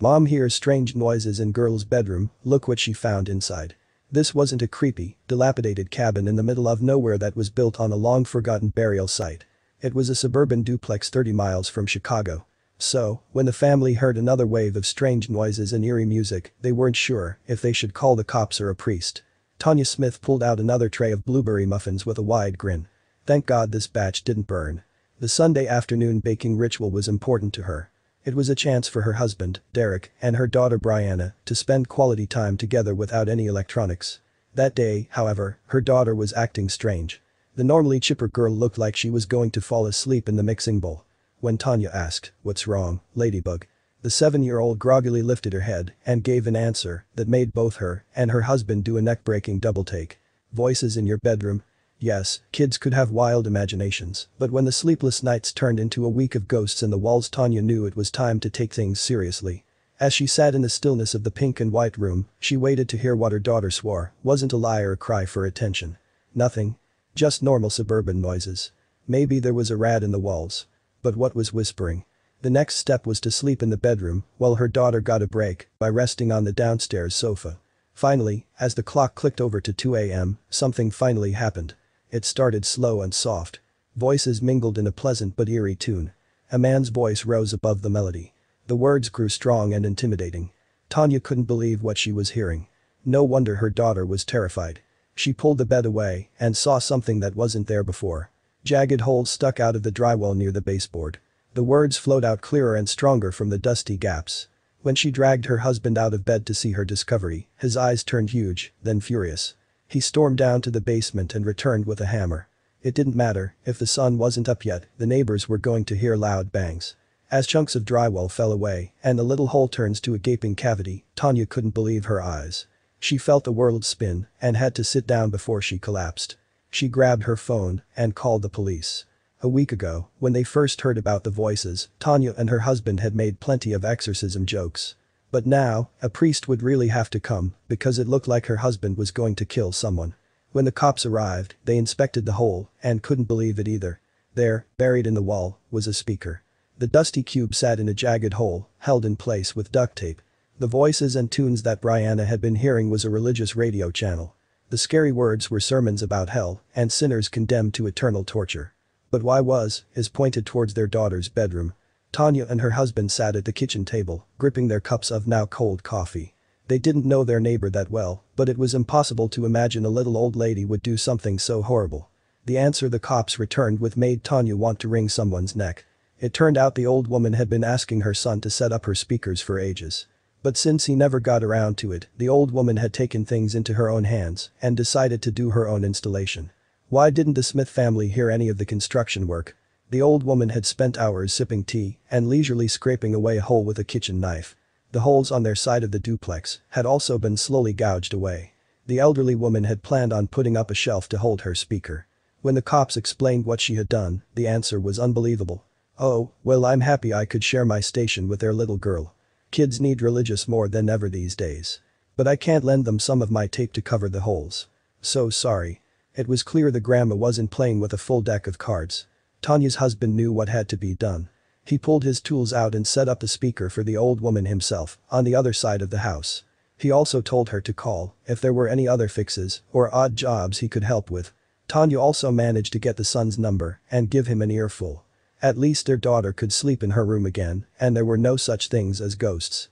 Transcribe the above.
Mom hears strange noises in girl's bedroom, look what she found inside. This wasn't a creepy, dilapidated cabin in the middle of nowhere that was built on a long-forgotten burial site. It was a suburban duplex 30 miles from Chicago. So, when the family heard another wave of strange noises and eerie music, they weren't sure if they should call the cops or a priest. Tanya Smith pulled out another tray of blueberry muffins with a wide grin. Thank God this batch didn't burn. The Sunday afternoon baking ritual was important to her. It was a chance for her husband, Derek, and her daughter Brianna to spend quality time together without any electronics. That day, however, her daughter was acting strange. The normally chipper girl looked like she was going to fall asleep in the mixing bowl. When Tanya asked, what's wrong, Ladybug? The seven-year-old groggily lifted her head and gave an answer that made both her and her husband do a neck-breaking double-take. Voices in your bedroom, Yes, kids could have wild imaginations, but when the sleepless nights turned into a week of ghosts in the walls Tanya knew it was time to take things seriously. As she sat in the stillness of the pink and white room, she waited to hear what her daughter swore, wasn't a lie or a cry for attention. Nothing. Just normal suburban noises. Maybe there was a rat in the walls. But what was whispering? The next step was to sleep in the bedroom while her daughter got a break by resting on the downstairs sofa. Finally, as the clock clicked over to 2 a.m., something finally happened. It started slow and soft. Voices mingled in a pleasant but eerie tune. A man's voice rose above the melody. The words grew strong and intimidating. Tanya couldn't believe what she was hearing. No wonder her daughter was terrified. She pulled the bed away and saw something that wasn't there before. Jagged holes stuck out of the drywall near the baseboard. The words flowed out clearer and stronger from the dusty gaps. When she dragged her husband out of bed to see her discovery, his eyes turned huge, then furious. He stormed down to the basement and returned with a hammer. It didn't matter, if the sun wasn't up yet, the neighbors were going to hear loud bangs. As chunks of drywall fell away and the little hole turns to a gaping cavity, Tanya couldn't believe her eyes. She felt the world spin and had to sit down before she collapsed. She grabbed her phone and called the police. A week ago, when they first heard about the voices, Tanya and her husband had made plenty of exorcism jokes. But now, a priest would really have to come, because it looked like her husband was going to kill someone. When the cops arrived, they inspected the hole and couldn't believe it either. There, buried in the wall, was a speaker. The dusty cube sat in a jagged hole, held in place with duct tape. The voices and tunes that Brianna had been hearing was a religious radio channel. The scary words were sermons about hell and sinners condemned to eternal torture. But why was, is pointed towards their daughter's bedroom, Tanya and her husband sat at the kitchen table, gripping their cups of now cold coffee. They didn't know their neighbor that well, but it was impossible to imagine a little old lady would do something so horrible. The answer the cops returned with made Tanya want to wring someone's neck. It turned out the old woman had been asking her son to set up her speakers for ages. But since he never got around to it, the old woman had taken things into her own hands and decided to do her own installation. Why didn't the Smith family hear any of the construction work? The old woman had spent hours sipping tea and leisurely scraping away a hole with a kitchen knife. The holes on their side of the duplex had also been slowly gouged away. The elderly woman had planned on putting up a shelf to hold her speaker. When the cops explained what she had done, the answer was unbelievable. Oh, well I'm happy I could share my station with their little girl. Kids need religious more than ever these days. But I can't lend them some of my tape to cover the holes. So sorry. It was clear the grandma wasn't playing with a full deck of cards. Tanya's husband knew what had to be done. He pulled his tools out and set up a speaker for the old woman himself, on the other side of the house. He also told her to call if there were any other fixes or odd jobs he could help with. Tanya also managed to get the son's number and give him an earful. At least their daughter could sleep in her room again and there were no such things as ghosts.